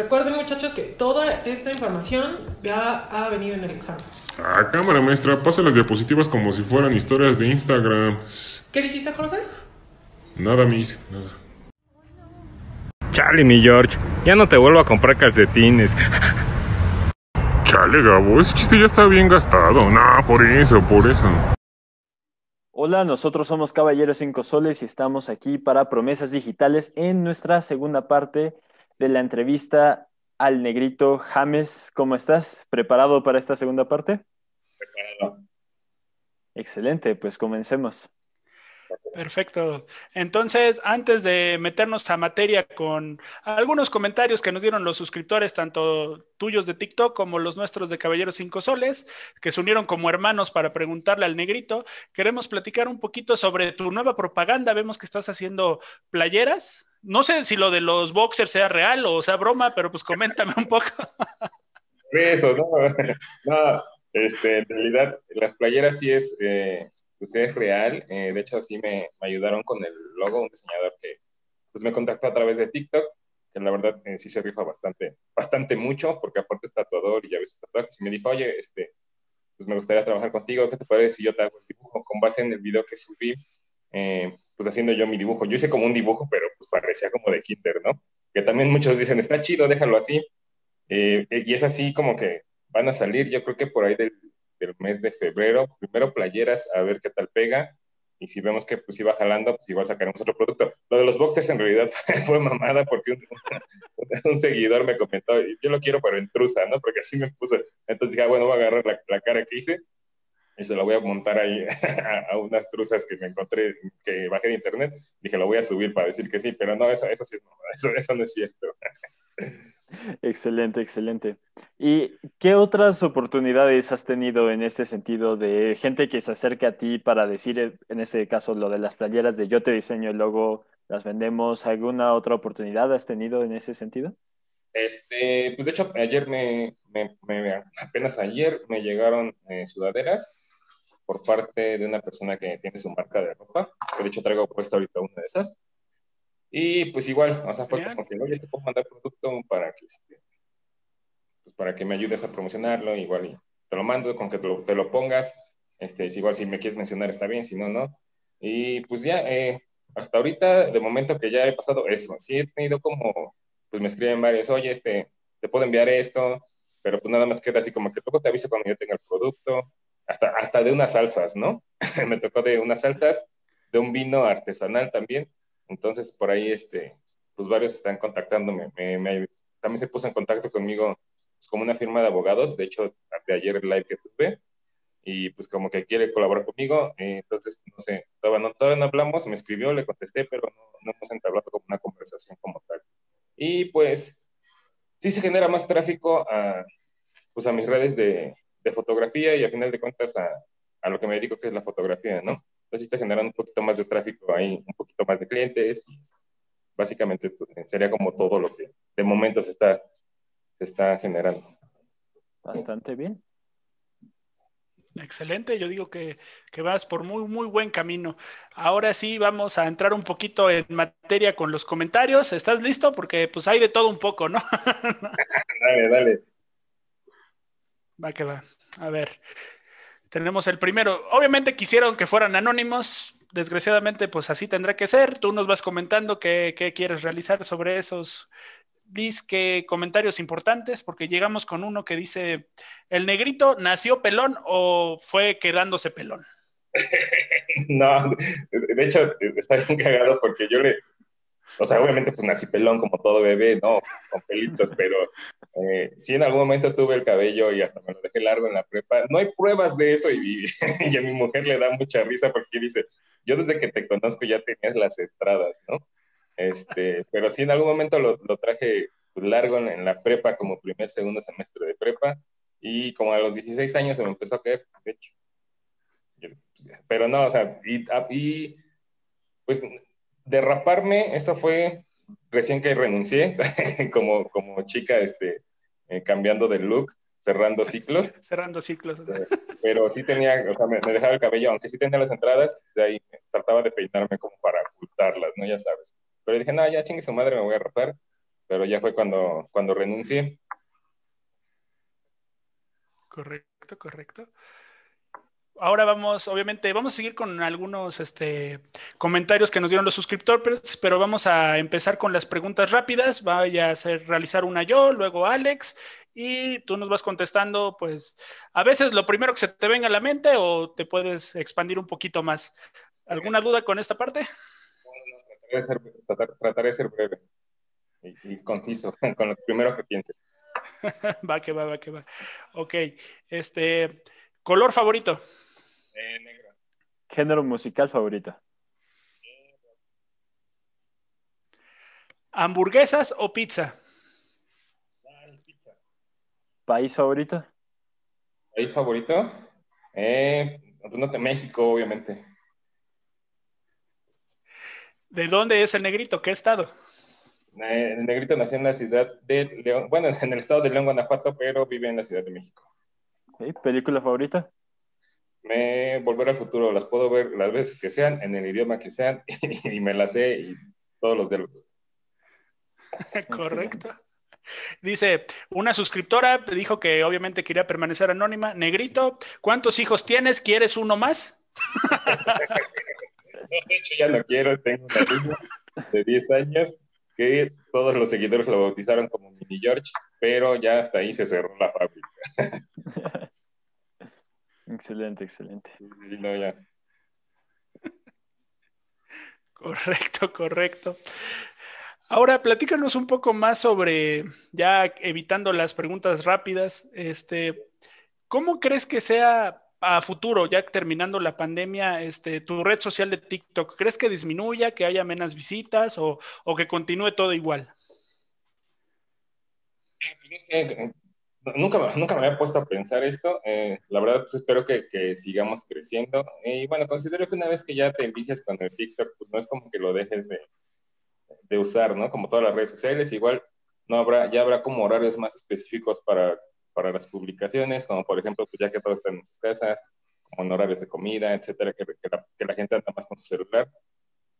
Recuerden, muchachos, que toda esta información ya ha venido en el examen. Ah, cámara maestra, pasa las diapositivas como si fueran historias de Instagram. ¿Qué dijiste, Jorge? Nada, Miss, nada. Chale, mi George, ya no te vuelvo a comprar calcetines. Chale, Gabo, ese chiste ya está bien gastado. No, por eso, por eso. Hola, nosotros somos Caballeros 5 Soles y estamos aquí para Promesas Digitales en nuestra segunda parte de la entrevista al negrito James. ¿Cómo estás? ¿Preparado para esta segunda parte? Preparado. Excelente, pues comencemos. Perfecto. Entonces, antes de meternos a materia con algunos comentarios que nos dieron los suscriptores, tanto tuyos de TikTok como los nuestros de Caballeros 5 Soles, que se unieron como hermanos para preguntarle al negrito, queremos platicar un poquito sobre tu nueva propaganda. Vemos que estás haciendo playeras. No sé si lo de los boxers sea real o sea broma, pero pues coméntame un poco. Eso, no, no, este, en realidad las playeras sí es... Eh pues es real. Eh, de hecho, así me, me, ayudaron con el logo, un diseñador que pues, me contactó a través de TikTok, que la verdad eh, sí se rifa bastante, bastante mucho, porque aparte es tatuador y ya ves tatuajes. Y me dijo, oye, este, pues me gustaría trabajar contigo, ¿qué te parece si yo te hago el dibujo? Con base en el video que subí, eh, pues haciendo yo mi dibujo. Yo hice como un dibujo, pero pues parecía como de Kinder, ¿no? Que también muchos dicen, está chido, déjalo así. y es así como que van a salir, yo creo que por ahí del del mes de febrero. Primero playeras, a ver qué tal pega. Y si vemos que pues iba jalando, pues igual sacaremos otro producto. Lo de los boxers en realidad fue mamada porque un, seguidor me comentó, yo lo quiero pero en truza, ¿no? Porque así me puse. Entonces dije, ah, bueno, voy a agarrar la, la, cara que hice y se la voy a montar ahí a, unas truzas que me encontré, que bajé de internet. Dije, lo voy a subir para decir que sí, pero no, eso, eso sí es mamada, eso, eso no es cierto. Excelente, excelente. ¿Y qué otras oportunidades has tenido en este sentido de gente que se acerca a ti para decir, eh, en este caso, lo de las playeras de yo te diseño el logo, las vendemos? ¿Alguna otra oportunidad has tenido en ese sentido? Este, pues de hecho, ayer me, apenas ayer me llegaron eh, sudaderas por parte de una persona que tiene su marca de ropa, que de hecho traigo puesta ahorita una de esas. Y pues igual, o sea, fue como que, oye, te puedo mandar producto para que, este, pues para que me ayudes a promocionarlo, igual y te lo mando, con que te lo, te lo pongas, este, igual si me quieres mencionar está bien, si no, no. Y pues ya, eh, hasta ahorita, de momento que ya he pasado eso, sí he tenido como, pues me escriben varios, oye, este, te puedo enviar esto, pero pues nada más queda así como que poco te aviso cuando yo tenga el producto, hasta, hasta de unas salsas, ¿no? me tocó de unas salsas, de un vino artesanal también, entonces, por ahí, este, pues varios están contactándome. Me, también se puso en contacto conmigo pues, como una firma de abogados, de hecho, de ayer el live que tuve, y pues como que quiere colaborar conmigo, eh, entonces, no sé, todavía no, todavía no hablamos, me escribió, le contesté, pero no, no hemos entablado como una conversación como tal. Y pues, sí se genera más tráfico a, pues, a mis redes de, de fotografía y a final de cuentas a, a, lo que me dedico, que es la fotografía, ¿no? Entonces está generando un poquito más de tráfico ahí, un poquito más de clientes. Básicamente pues, sería como todo lo que de momento se está, se está generando. Bastante bien. Excelente, yo digo que, que, vas por muy, muy buen camino. Ahora sí, vamos a entrar un poquito en materia con los comentarios. ¿Estás listo? Porque pues hay de todo un poco, ¿no? dale, dale. Va que va. A ver, tenemos el primero. Obviamente quisieron que fueran anónimos. Desgraciadamente, pues así tendrá que ser. Tú nos vas comentando qué, quieres realizar sobre esos disque comentarios importantes, porque llegamos con uno que dice: ¿El negrito nació pelón o fue quedándose pelón? no, de hecho, está bien cagado porque yo le, o sea, obviamente pues nací pelón como todo bebé, no, con pelitos, pero eh, sí en algún momento tuve el cabello y hasta me lo dejé largo en la prepa. No hay pruebas de eso y, y, a mi mujer le da mucha risa porque dice, yo desde que te conozco ya tenías las entradas, ¿no? Este, pero sí en algún momento lo, lo traje pues, largo en, la prepa como primer, segundo semestre de prepa y como a los 16 años se me empezó a caer, de hecho. pero no, o sea, y, y pues derraparme, eso fue recién que renuncié, como, como chica, este, eh, cambiando de look, cerrando ciclos. cerrando ciclos. Pero sí tenía, o sea, me, dejaba el cabello, aunque sí tenía las entradas, de ahí trataba de peinarme como para ocultarlas, ¿no? Ya sabes. Pero dije, no, ya chingue su madre, me voy a rapar. pero ya fue cuando, cuando renuncié. Correcto, correcto. Ahora vamos, obviamente, vamos a seguir con algunos este, comentarios que nos dieron los suscriptores, pero vamos a empezar con las preguntas rápidas. Vaya a hacer, realizar una yo, luego Alex, y tú nos vas contestando, pues, a veces lo primero que se te venga a la mente o te puedes expandir un poquito más. ¿Alguna duda con esta parte? trataré de ser, breve y, conciso con lo primero que piense. va que va, va que va. Ok, este, color favorito. Eh, negro. Género musical favorito. ¿Hamburguesas o pizza? pizza. ¿País favorito? ¿País favorito? Eh, México, obviamente. ¿De dónde es el negrito? ¿Qué estado? Eh, el negrito nació en la ciudad de León, bueno, en el estado de León, Guanajuato, pero vive en la Ciudad de México. ¿Película favorita? Me Volver al futuro, las puedo ver las veces que sean, en el idioma que sean, y me las sé y todos los diálogos. Correcto. Dice, una suscriptora dijo que obviamente quería permanecer anónima. Negrito, ¿cuántos hijos tienes? ¿Quieres uno más? de hecho, ya no quiero. Tengo una niña de 10 años que todos los seguidores lo bautizaron como Mini George, pero ya hasta ahí se cerró la fábrica. Excelente, excelente. Correcto, correcto. Ahora, platícanos un poco más sobre, ya evitando las preguntas rápidas, este, ¿cómo crees que sea a futuro, ya terminando la pandemia, este, tu red social de TikTok, ¿crees que disminuya, que haya menos visitas o, que continúe todo igual? Nunca, nunca me había puesto a pensar esto. Eh, la verdad, pues espero que, sigamos creciendo. Y bueno, considero que una vez que ya te envicias con el TikTok, pues no es como que lo dejes de, de usar, ¿no? Como todas las redes sociales, igual no habrá, ya habrá como horarios más específicos para para las publicaciones, como por ejemplo, pues ya que todos están en sus casas, como en horarios de comida, etcétera, que, que, la, gente anda más con su celular.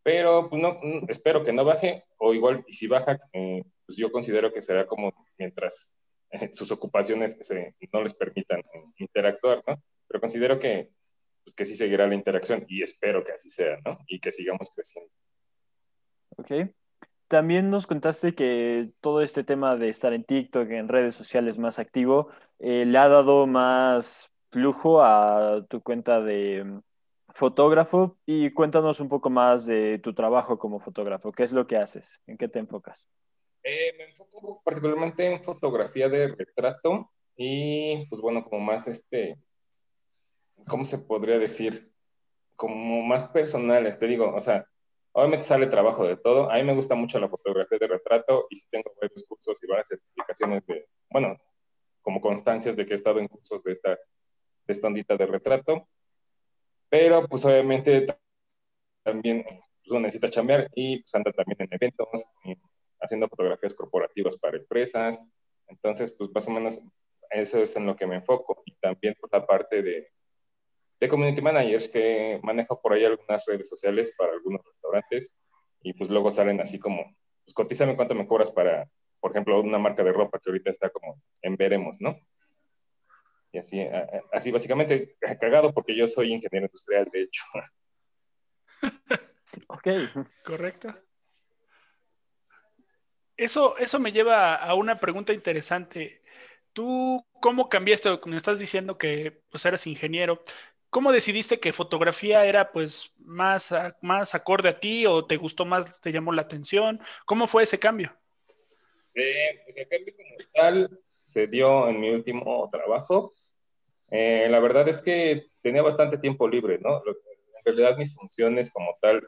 Pero pues no, mm, espero que no baje, o igual, y si baja, eh, pues yo considero que será como mientras sus ocupaciones se, no les permitan interactuar, ¿no? Pero considero que, pues, que sí seguirá la interacción y espero que así sea, ¿no? Y que sigamos creciendo. Ok. También nos contaste que todo este tema de estar en TikTok, en redes sociales más activo, eh, le ha dado más flujo a tu cuenta de mm, fotógrafo y cuéntanos un poco más de tu trabajo como fotógrafo. ¿Qué es lo que haces? ¿En qué te enfocas? Eh, me enfoco particularmente en fotografía de retrato y pues bueno, como más este, ¿cómo se podría decir? Como más personales, te digo, o sea, Obviamente sale trabajo de todo. A mí me gusta mucho la fotografía de retrato y sí tengo varios cursos y varias certificaciones de, bueno, como constancias de que he estado en cursos de esta, de de retrato. Pero pues obviamente también pues, uno necesita chambear y pues anda también en eventos, haciendo fotografías corporativas para empresas. Entonces, pues más o menos eso es en lo que me enfoco. Y también por la parte de, de community managers que manejo por ahí algunas redes sociales para algunos restaurantes y pues luego salen así como, pues cotízame cuánto me cobras para, por ejemplo, una marca de ropa que ahorita está como en veremos, ¿no? Y así, así básicamente cagado porque yo soy ingeniero industrial, de hecho. ok. Correcto. Eso, eso me lleva a una pregunta interesante. ¿Tú cómo cambiaste? Me estás diciendo que pues, eras ingeniero. ¿Cómo decidiste que fotografía era pues más, más acorde a ti o te gustó más, te llamó la atención? ¿Cómo fue ese cambio? Eh, pues el cambio como tal se dio en mi último trabajo. Eh, la verdad es que tenía bastante tiempo libre, ¿no? En realidad mis funciones como tal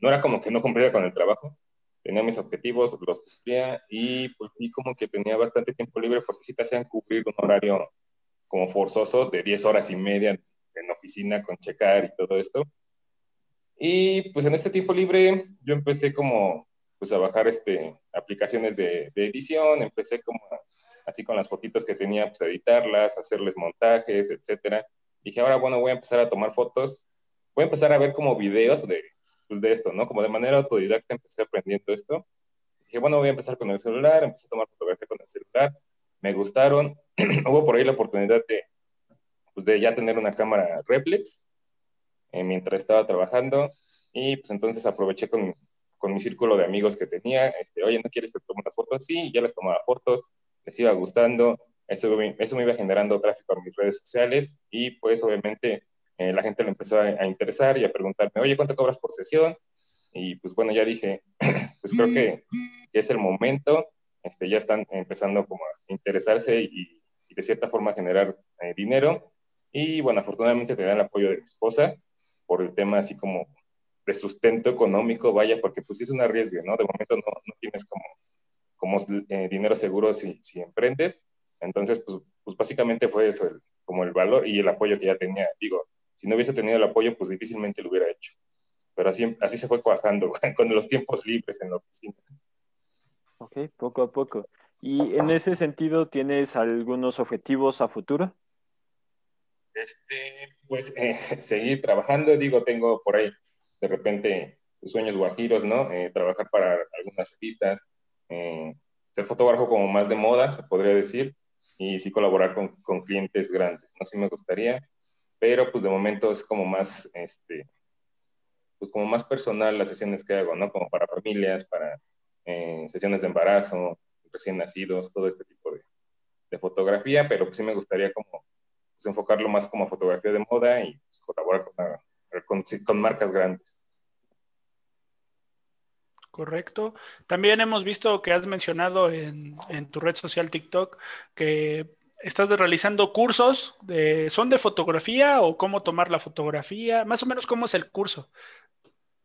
no era como que no cumplía con el trabajo, tenía mis objetivos, los cumplía y pues sí como que tenía bastante tiempo libre porque sí te hacían cubrir un horario como forzoso de 10 horas y media en oficina con checar y todo esto. Y pues en este tiempo libre yo empecé como pues a bajar este, aplicaciones de, edición, empecé como así con las fotitos que tenía, pues a editarlas, hacerles montajes, etcétera. Dije, ahora bueno, voy a empezar a tomar fotos, voy a empezar a ver como videos de, pues, de esto, ¿no? Como de manera autodidacta empecé aprendiendo esto. dije, bueno, voy a empezar con el celular, empecé a tomar fotografía con el celular, me gustaron, hubo por ahí la oportunidad de, pues, de ya tener una cámara reflex eh, mientras estaba trabajando y pues entonces aproveché con, con mi círculo de amigos que tenía, este, oye, ¿no quieres que tome unas fotos? Sí, ya les tomaba fotos, les iba gustando, eso, eso me iba generando tráfico a mis redes sociales y pues obviamente eh, la gente le empezó a, interesar y a preguntarme, oye, ¿cuánto cobras por sesión? Y pues bueno, ya dije, pues creo que, es el momento, este, ya están empezando como a interesarse y, de cierta forma generar eh, dinero. Y bueno, afortunadamente te dan el apoyo de mi esposa por el tema así como de sustento económico, vaya, porque pues es un arriesgue, ¿no? De momento no, no tienes como, como eh, dinero seguro si, si emprendes. Entonces, pues, pues básicamente fue eso, el, como el valor y el apoyo que ya tenía. Digo, si no hubiese tenido el apoyo, pues difícilmente lo hubiera hecho. Pero así, así se fue cuajando, con los tiempos libres en la oficina. Ok, poco a poco. ¿Y en ese sentido tienes algunos objetivos a futuro? Este, pues eh, seguir trabajando, digo, tengo por ahí de repente sueños guajiros, ¿no? Eh, trabajar para algunas revistas, eh, ser fotógrafo como más de moda, se podría decir, y sí colaborar con, con clientes grandes, ¿no? Sí me gustaría pero pues de momento es como más, este, pues como más personal las sesiones que hago, ¿no? Como para familias, para eh, sesiones de embarazo, recién nacidos, todo este tipo de, de fotografía, pero pues sí me gustaría como pues, enfocarlo más como fotografía de moda y pues, colaborar con, con, marcas grandes. Correcto. También hemos visto que has mencionado en, en, tu red social TikTok que estás realizando cursos, de, ¿son de fotografía o cómo tomar la fotografía? Más o menos, ¿cómo es el curso?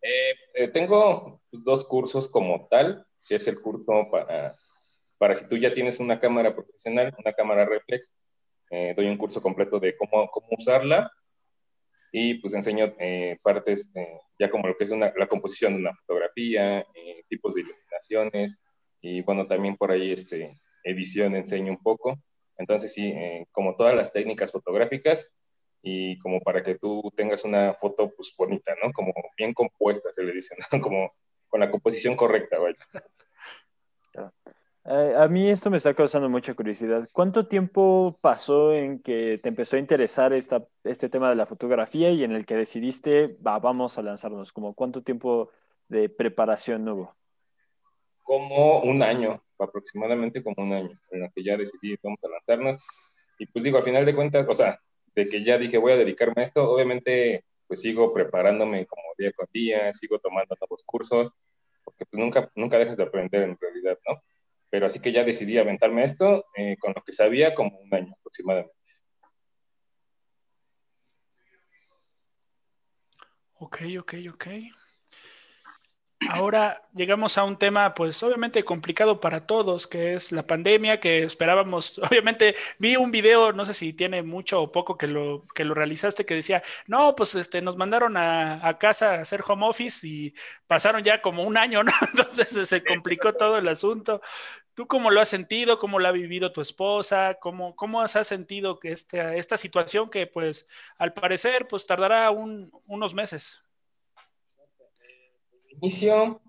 Eh, eh, tengo dos cursos como tal, que es el curso para, para si tú ya tienes una cámara profesional, una cámara reflex, eh, doy un curso completo de cómo, cómo usarla y pues enseño partes ya como lo que es una, la composición de una fotografía, tipos de iluminaciones y bueno, también por ahí este, edición enseño un poco. Entonces, sí, eh, como todas las técnicas fotográficas y como para que tú tengas una foto pues bonita, ¿no? Como bien compuesta, se le dice, ¿no? Como con la composición correcta, vaya. Eh, a mí esto me está causando mucha curiosidad. ¿Cuánto tiempo pasó en que te empezó a interesar esta, este tema de la fotografía y en el que decidiste, va, vamos a lanzarnos? Como ¿Cuánto tiempo de preparación hubo? Como un año aproximadamente como un año, en la que ya decidí, vamos a lanzarnos. Y pues digo, al final de cuentas, o sea, de que ya dije, voy a dedicarme a esto, obviamente, pues sigo preparándome como día con día, sigo tomando nuevos cursos, porque pues nunca, nunca dejas de aprender en realidad, ¿no? Pero así que ya decidí aventarme esto eh, con lo que sabía como un año aproximadamente. Ok, ok, ok. Ahora llegamos a un tema, pues obviamente complicado para todos, que es la pandemia, que esperábamos, obviamente vi un video, no sé si tiene mucho o poco que lo, que lo realizaste, que decía, no, pues este, nos mandaron a, a casa a hacer home office y pasaron ya como un año, ¿no? Entonces se complicó todo el asunto. ¿Tú cómo lo has sentido? ¿Cómo lo ha vivido tu esposa? ¿Cómo, cómo has sentido que esta, esta situación que pues al parecer pues tardará un, unos meses? Inicio,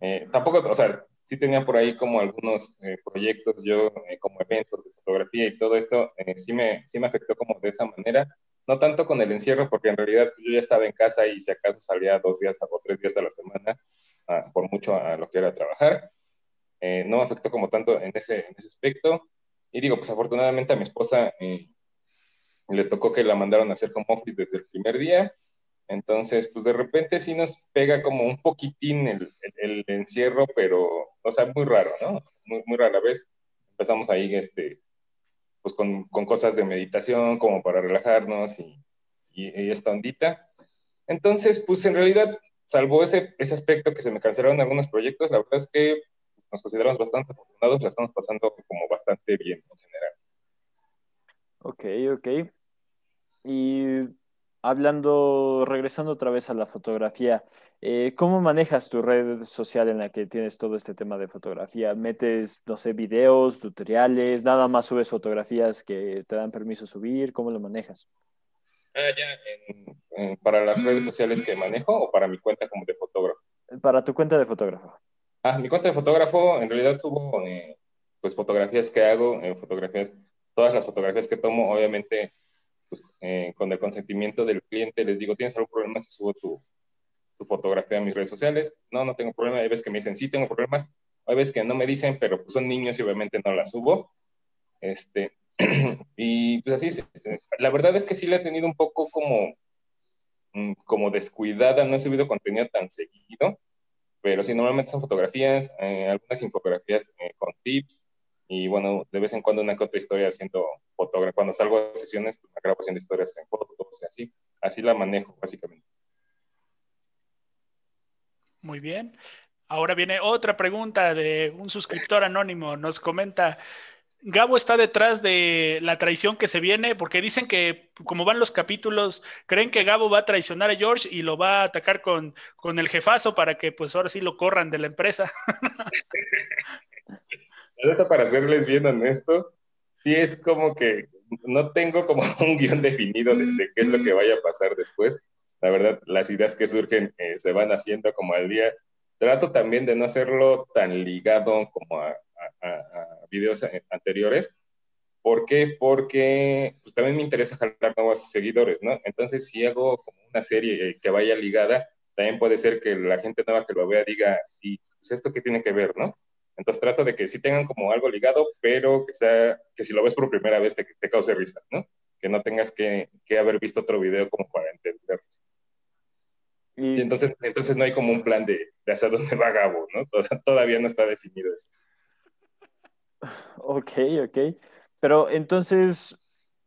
eh, tampoco, o sea, sí tenía por ahí como algunos eh, proyectos, yo eh, como eventos de fotografía y todo esto, sí, me, sí me afectó como de esa manera, no tanto con el encierro, porque en realidad yo ya estaba en casa y si acaso salía dos días o tres días a la semana, ah, por mucho a lo que era trabajar, no me afectó como tanto en ese, en ese aspecto, y digo, pues afortunadamente a mi esposa le tocó que la mandaron a hacer home office desde el primer día, entonces, pues de repente sí nos pega como un poquitín el, el, encierro, pero, o sea, muy raro, ¿no? Muy, muy rara vez. Empezamos ahí, este, pues con, con cosas de meditación, como para relajarnos y, y, esta ondita. Entonces, pues en realidad, salvo ese, ese aspecto que se me cancelaron algunos proyectos, la verdad es que nos consideramos bastante afortunados, la estamos pasando como bastante bien en general. Ok, ok. Y hablando, regresando otra vez a la fotografía, eh, ¿cómo manejas tu red social en la que tienes todo este tema de fotografía? ¿Metes, no sé, videos, tutoriales? ¿Nada más subes fotografías que te dan permiso subir? ¿Cómo lo manejas? Ah, ya, ¿para las redes sociales que manejo o para mi cuenta como de fotógrafo? Para tu cuenta de fotógrafo. Ah, mi cuenta de fotógrafo, en realidad subo eh, pues fotografías que hago, eh, fotografías, todas las fotografías que tomo, obviamente pues, eh, con el consentimiento del cliente, les digo, ¿tienes algún problema si subo tu, tu fotografía a mis redes sociales? No, no tengo problema. Hay veces que me dicen, sí, tengo problemas. Hay veces que no me dicen, pero pues son niños y obviamente no las subo. Este, y pues así, la verdad es que sí la he tenido un poco como, mm, como descuidada, no he subido contenido tan seguido, pero sí, normalmente son fotografías, eh, algunas infografías eh, con tips, y bueno, de vez en cuando una que otra historia haciendo fotógrafo. Cuando salgo a sesiones, pues me grabo haciendo historias en fotos y así. Así la manejo, básicamente. Muy bien. Ahora viene otra pregunta de un suscriptor anónimo. Nos comenta, Gabo está detrás de la traición que se viene, porque dicen que, como van los capítulos, creen que Gabo va a traicionar a George y lo va a atacar con, con el jefazo para que, pues ahora sí lo corran de la empresa. para serles bien honesto, sí es como que no tengo como un guion definido de, qué es lo que vaya a pasar después. La verdad, las ideas que surgen eh, se van haciendo como al día. Trato también de no hacerlo tan ligado como a, videos anteriores. ¿Por qué? Porque pues, también me interesa jalar nuevos seguidores, ¿no? Entonces, si hago como una serie que vaya ligada, también puede ser que la gente nueva que lo vea diga, ¿y pues esto qué tiene que ver, no? Entonces trato de que sí tengan como algo ligado, pero que sea, que si lo ves por primera vez te, te cause risa, ¿no? Que no tengas que, que, haber visto otro video como para entenderlo. Y entonces, entonces no hay como un plan de, de hacia dónde va Gabo, ¿no? Todavía no está definido eso. Ok, ok. Pero entonces,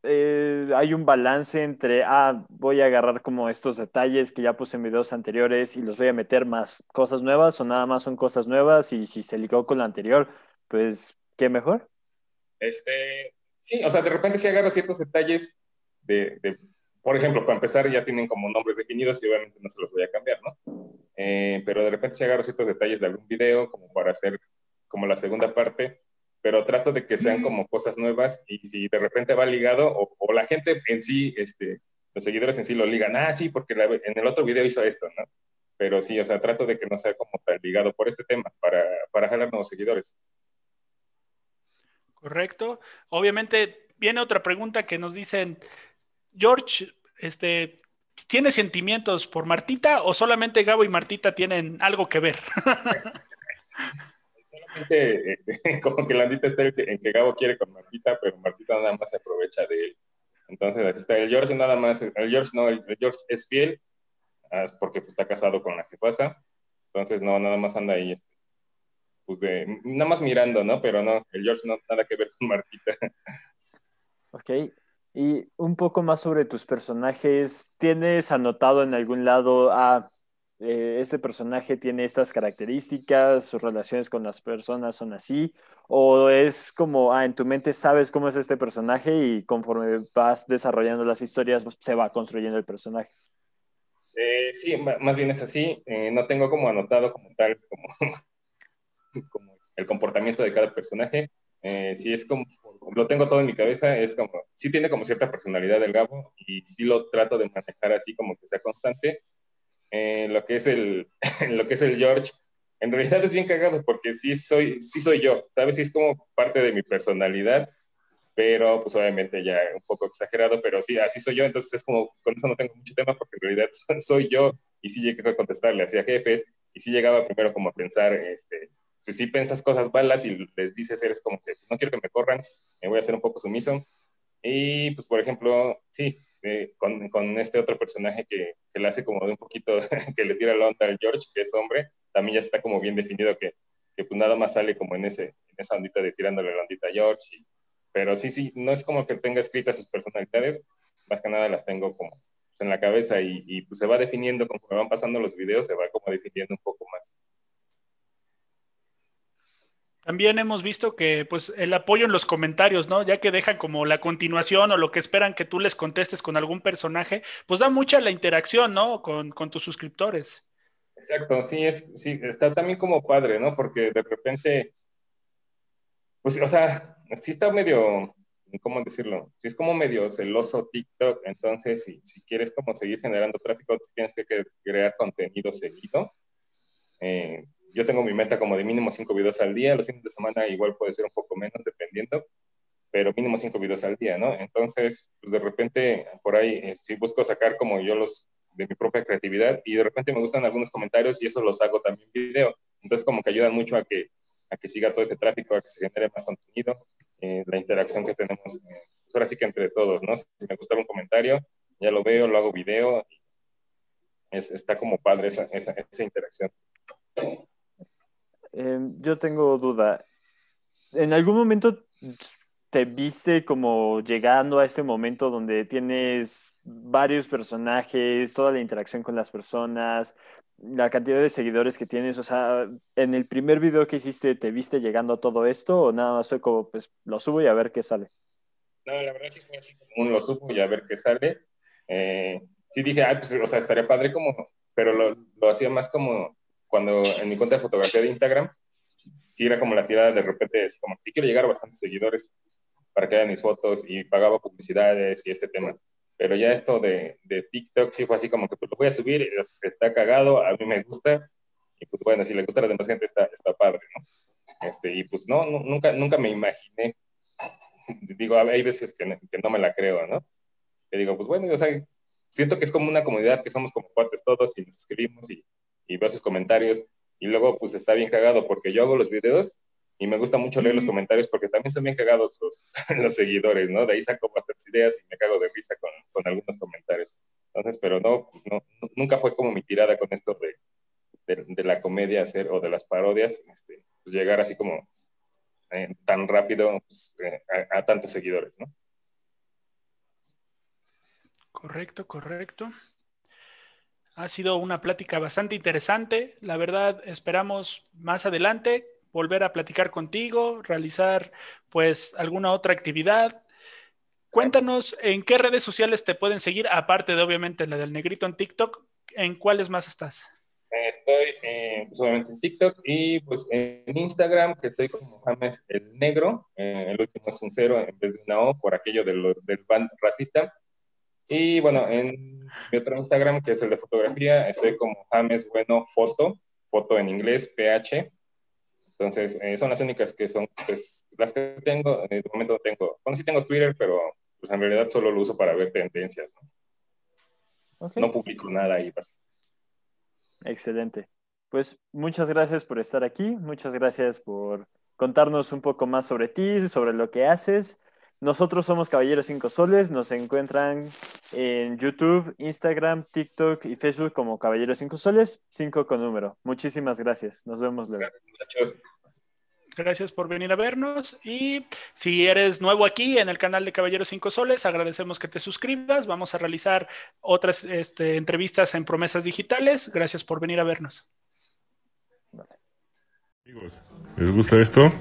eh, hay un balance entre, ah, voy a agarrar como estos detalles que ya puse en videos anteriores y los voy a meter más cosas nuevas o nada más son cosas nuevas y si se ligó con lo anterior, pues, ¿qué mejor? Este, sí, o sea, de repente si agarro ciertos detalles de, de, por ejemplo, para empezar ya tienen como nombres definidos y obviamente no se los voy a cambiar, ¿no? Eh, pero de repente si agarro ciertos detalles de algún video como para hacer como la segunda parte, pero trato de que sean como cosas nuevas y si de repente va ligado o, la gente en sí, este, los seguidores en sí lo ligan, ah, sí, porque en el otro video hizo esto, ¿no? Pero sí, o sea, trato de que no sea como tan ligado por este tema para, para jalar nuevos seguidores. Correcto. Obviamente viene otra pregunta que nos dicen, George, este, ¿tiene sentimientos por Martita o solamente Gabo y Martita tienen algo que ver? Eh, como que la andita está en que Gabo quiere con Martita, pero Martita nada más se aprovecha de él. Entonces, así está. El George nada más, el George no, el George es fiel, ah, porque pues, está casado con la jefasa. Entonces, no, nada más anda ahí, este, pues de, nada más mirando, ¿no? Pero no, el George no nada que ver con Martita. Ok. Y un poco más sobre tus personajes. ¿Tienes anotado en algún lado, ah, eh, este personaje tiene estas características, sus relaciones con las personas son así, o es como, ah, en tu mente sabes cómo es este personaje y conforme vas desarrollando las historias pues, se va construyendo el personaje. Eh, sí, más bien es así, eh, no tengo como anotado como tal, como, como el comportamiento de cada personaje, sí es como, lo tengo todo en mi cabeza, es como, sí tiene como cierta personalidad del Gabo y sí lo trato de manejar así como que sea constante, eh, lo, que es el, lo que es el George, en realidad es bien cagado porque sí soy, sí soy yo, ¿sabes? Sí es como parte de mi personalidad, pero pues obviamente ya un poco exagerado, pero sí, así soy yo, entonces es como, con eso no tengo mucho tema porque en realidad soy yo y sí llegué a contestarle hacia jefes y sí llegaba primero como a pensar, este, pues sí pensas cosas malas y les dices, eres como que no quiero que me corran, me voy a hacer un poco sumiso. Y pues por ejemplo, sí, eh, con, con, este otro personaje que, que, le hace como de un poquito, que le tira la onda al George, que es hombre, también ya está como bien definido que, que pues nada más sale como en, ese, en esa ondita de tirándole la ondita a George. Y, pero sí, sí, no es como que tenga escritas sus personalidades, más que nada las tengo como pues, en la cabeza y, y pues se va definiendo conforme van pasando los videos, se va como definiendo un poco más. También hemos visto que pues el apoyo en los comentarios, ¿no? Ya que dejan como la continuación o lo que esperan que tú les contestes con algún personaje, pues da mucha la interacción, ¿no? Con, tus suscriptores. Exacto, sí, es, sí, está también como padre, ¿no? Porque de repente, pues, o sea, sí está medio, ¿cómo decirlo? Sí es como medio celoso TikTok, entonces si, si quieres como seguir generando tráfico, tienes que crear contenido seguido. Eh, yo tengo mi meta como de mínimo cinco videos al día, los fines de semana igual puede ser un poco menos dependiendo, pero mínimo cinco videos al día, ¿no? Entonces, pues de repente por ahí eh, sí busco sacar como yo los de mi propia creatividad y de repente me gustan algunos comentarios y eso los hago también video. Entonces como que ayudan mucho a que, a que siga todo ese tráfico, a que se genere más contenido, eh, la interacción que tenemos, eh, pues ahora sí que entre todos, ¿no? Si me gusta un comentario, ya lo veo, lo hago video, es, está como padre esa, esa, esa interacción. Eh, yo tengo duda. ¿En algún momento te viste como llegando a este momento donde tienes varios personajes, toda la interacción con las personas, la cantidad de seguidores que tienes? O sea, en el primer video que hiciste, ¿te viste llegando a todo esto o nada más fue como, pues lo subo y a ver qué sale? No, la verdad sí fue así como lo subo y a ver qué sale. Eh, sí dije, ay, pues, o sea, estaría padre como, pero lo, lo hacía más como cuando en mi cuenta de fotografía de Instagram, sí era como la tirada de repente, es como, sí quiero llegar a bastantes seguidores para que vean mis fotos y pagaba publicidades y este tema. Pero ya esto de, de TikTok sí fue así como que pues lo voy a subir, está cagado, a mí me gusta, y pues bueno, si le gusta a la demás gente está, está padre, ¿no? Este, y pues no, no, nunca, nunca me imaginé, digo, hay veces que, que no me la creo, ¿no? Que digo, pues bueno, o sea, siento que es como una comunidad que somos como cuates todos y nos escribimos y, y veo sus comentarios y luego pues está bien cagado porque yo hago los videos y me gusta mucho leer los comentarios porque también son bien cagados los, los seguidores, ¿no? De ahí saco bastantes ideas y me cago de risa con, con algunos comentarios. Entonces, pero no, no, nunca fue como mi tirada con esto de, de, de la comedia hacer o de las parodias, este, pues llegar así como eh, tan rápido pues, eh, a, a tantos seguidores, ¿no? Correcto, correcto. Ha sido una plática bastante interesante. La verdad, esperamos más adelante volver a platicar contigo, realizar pues alguna otra actividad. Cuéntanos en qué redes sociales te pueden seguir, aparte de obviamente la del negrito en TikTok, ¿en cuáles más estás? Estoy eh, solamente en TikTok y pues en Instagram, que estoy como James el Negro, eh, el último es un cero en vez de una O por aquello de lo, del band racista. Y bueno, en mi otro Instagram, que es el de fotografía, estoy como James Bueno Foto, foto en inglés, PH. Entonces, eh, son las únicas que son pues, las que tengo. En este momento tengo, bueno, sí tengo Twitter, pero pues, en realidad solo lo uso para ver tendencias. No, okay. no publico nada ahí. Excelente. Pues muchas gracias por estar aquí, muchas gracias por contarnos un poco más sobre ti, sobre lo que haces. Nosotros somos Caballeros 5 Soles, nos encuentran en YouTube, Instagram, TikTok y Facebook como Caballeros 5 Soles, 5 con número. Muchísimas gracias, nos vemos luego. Gracias, Gracias por venir a vernos y si eres nuevo aquí en el canal de Caballeros 5 Soles, agradecemos que te suscribas. Vamos a realizar otras este, entrevistas en promesas digitales. Gracias por venir a vernos. Amigos, ¿les gusta esto?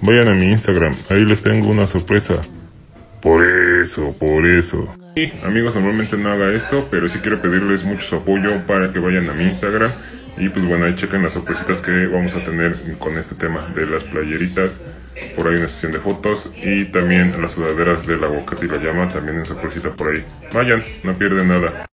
Vayan a mi Instagram, ahí les tengo una sorpresa. Por eso, por eso. Y amigos, normalmente no haga esto, pero sí quiero pedirles mucho su apoyo para que vayan a mi Instagram. Y pues bueno, ahí chequen las sorpresitas que vamos a tener con este tema de las playeritas. Por ahí una sesión de fotos y también las sudaderas del aguacate y la llama, también en sorpresita por ahí. Vayan, no pierden nada.